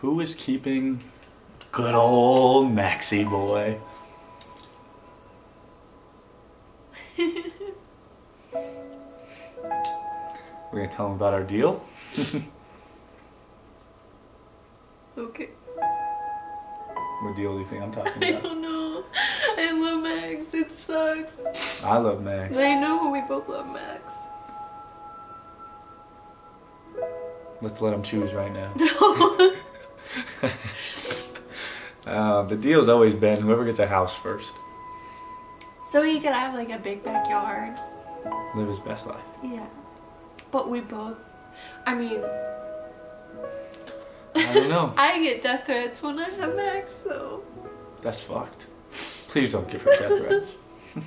Who is keeping good old Maxie boy? We're gonna tell him about our deal. Okay. What deal do you think I'm talking about? I don't know. I love Max. It sucks. I love Max. I know we both love Max. Let's let him choose right now. uh, the deal's always been whoever gets a house first, so he could have like a big backyard. live his best life. Yeah. But we both. I mean, I don't know. I get death threats when I have Max, so. That's fucked. Please don't give her death threats.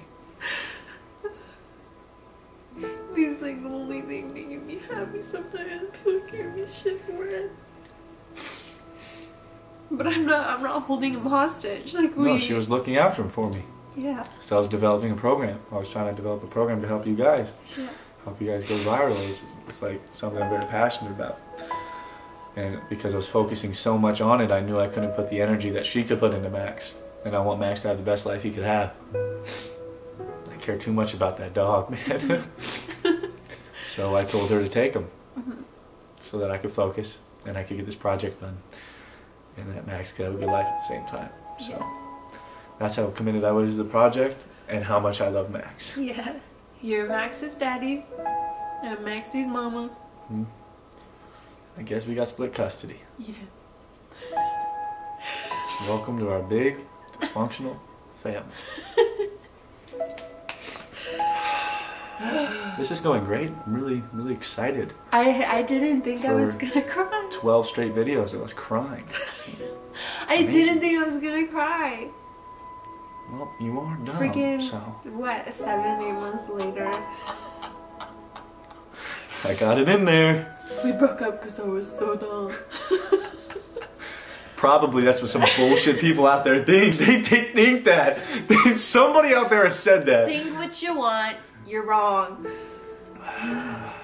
He's like the only thing making me happy sometimes. He'll give me shit for it. But I'm not. I'm not holding him hostage. Like we. No, she was looking after him for me. Yeah. So I was developing a program. I was trying to develop a program to help you guys, Yeah. help you guys go viral. It's, it's like something I'm very passionate about. And because I was focusing so much on it, I knew I couldn't put the energy that she could put into Max. And I want Max to have the best life he could have. I care too much about that dog, man. so I told her to take him mm-hmm. so that I could focus and I could get this project done. And that Max could have a good life at the same time. So that's how committed I was to the project and how much I love Max. Yeah. You're Max's daddy. I'm Maxie's mama. Hmm. I guess we got split custody. Yeah. Welcome to our big, dysfunctional family. this is going great. I'm really, really excited. I I didn't think I was gonna cry. 12 straight videos, I was crying. I didn't think I was gonna cry. Well, you are dumb, Freaking so what? Seven, eight months later, I got it in there. we broke up because I was so dumb. Probably that's what some bullshit people out there think. They, they think that. Somebody out there has said that. Think what you want. You're wrong. うん。